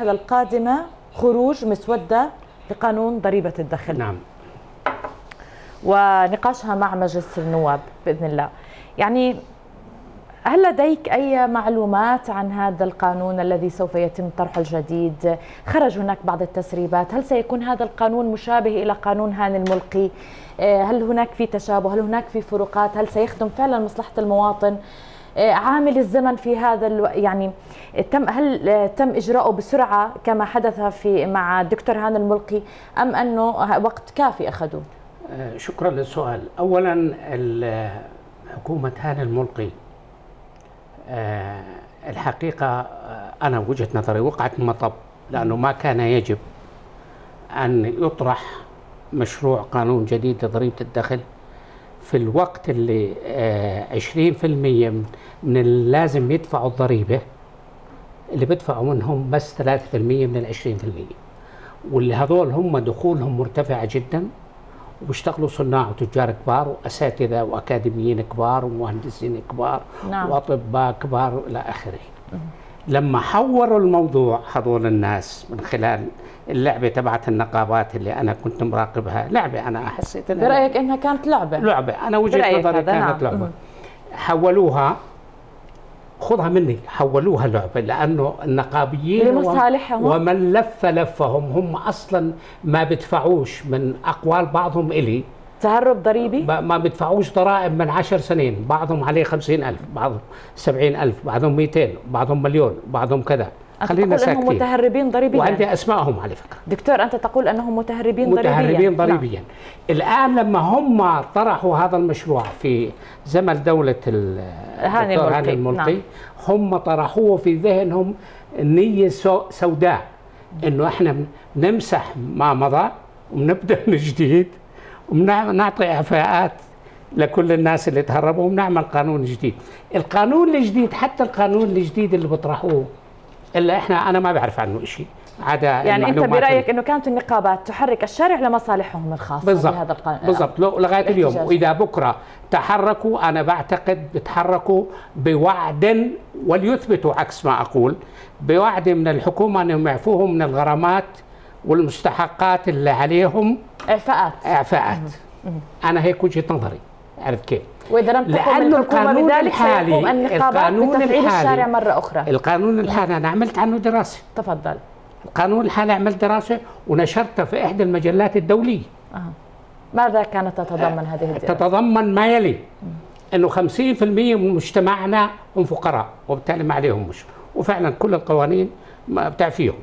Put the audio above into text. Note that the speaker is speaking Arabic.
المرحلة القادمة خروج مسودة لقانون ضريبة الدخل نعم ونقاشها مع مجلس النواب بإذن الله يعني هل لديك أي معلومات عن هذا القانون الذي سوف يتم طرحه الجديد؟ خرج هناك بعض التسريبات، هل سيكون هذا القانون مشابه إلى قانون هاني الملقي؟ آه، هل هناك في تشابه؟ هل هناك في فروقات؟ هل سيخدم فعلا مصلحة المواطن؟ آه، عامل الزمن في هذا ألو... يعني تم هل آه، تم إجراؤه بسرعة كما حدث في مع الدكتور هاني الملقي أم أنه وقت كافي أخذوه؟ شكرا للسؤال اولا حكومة هاني الملقي آه، الحقيقة آه، أنا وجهة نظري وقعت مطب لأنه ما كان يجب أن يطرح مشروع قانون جديد لضريبة الدخل في الوقت اللي آه، عشرين في المية من اللازم يدفعوا الضريبة اللي بدفعوا منهم بس ثلاثة في المية من العشرين في المية واللي هذول هم دخولهم مرتفعة جدا وبيشتغلوا صناع وتجار كبار وأساتذة وأكاديميين كبار ومهندسين كبار نعم. وأطباء كبار إلى آخره. لما حوروا الموضوع هذول الناس من خلال اللعبة تبعت النقابات اللي أنا كنت مراقبها. لعبة أنا حسيت إنها برأيك إنها كانت لعبة؟ لعبة. أنا وجهة نظري كانت نعم. لعبة. حولوها خذها مني. حولوها لعبة لأنه النقابيين لمصالحهم ومن لف لفهم هم أصلا ما بدفعوش من أقوال بعضهم إلي. تهرب ضريبي؟ ما بيدفعوش ضرائب من عشر سنين. بعضهم عليه خمسين ألف بعضهم سبعين ألف بعضهم 200 بعضهم مليون بعضهم كذا. خلينا ساكتين أنهم متهربين ضريبيا؟ وعندي أسمائهم على فكرة. دكتور أنت تقول أنهم متهربين ضريبيا. متهربين ضريبيا. نعم. الآن لما هم طرحوا هذا المشروع في زمن دولة هاني الملقي, هاني الملقي. نعم. هم طرحوه في ذهنهم نية سوداء إنه إحنا نمسح ما مضى ونبدأ من جديد ونعطي إعفاءات لكل الناس اللي تهربوا ونعمل قانون جديد. القانون الجديد حتى القانون الجديد اللي بيطرحوه إلا إحنا أنا ما بعرف عنه شيء عدا يعني أنت برأيك إنه كانت النقابات تحرك الشارع لمصالحهم الخاصة بالضبط. بهذا القانون بالضبط. لغاية اليوم وإذا بكرة تحركوا أنا بعتقد بتحركوا بوعد وليثبتوا عكس ما أقول بوعد من الحكومة إنهم يعفوهم من الغرامات والمستحقات اللي عليهم اعفاءات. اعفاءات. أنا هيك وجهة نظري. عرفت كيف؟ وإذا لم تقم القانون الحالي القانون الحالي الشارع مرة أخرى. القانون الحالي أنا عملت عنه دراسة. تفضل. القانون الحالي عملت دراسة ونشرتها في إحدى المجلات الدولية. أه. ماذا كانت تتضمن هذه الدراسة؟ تتضمن ما يلي؟ إنه 50% من مجتمعنا هم فقراء وبالتالي ما عليهم مش وفعلا كل القوانين ما بتعفيهم.